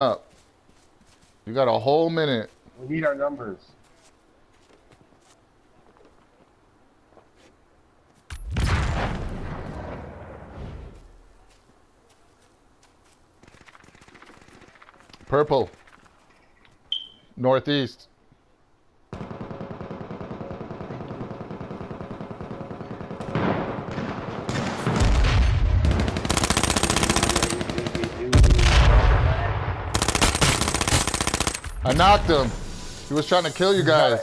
up. You got a whole minute. We need our numbers. Purple. Northeast. I knocked him. He was trying to kill you guys.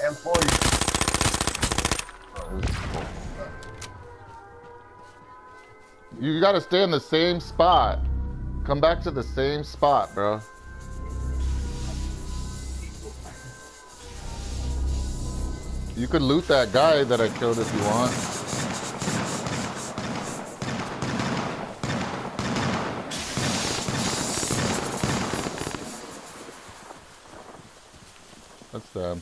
You gotta stay in the same spot. Come back to the same spot, bro. You could loot that guy that I killed if you want. That's them.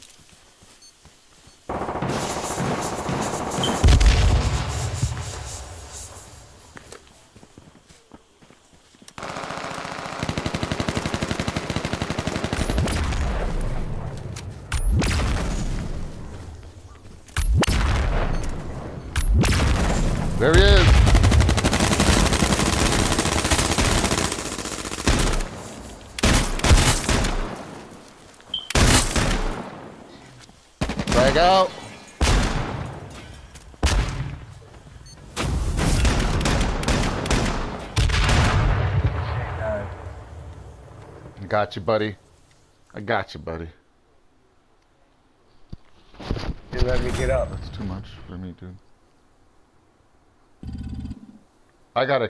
There he is. Drag out. I got you, buddy. I got you, buddy. Didn't let me get up. That's too much for me, dude. I gotta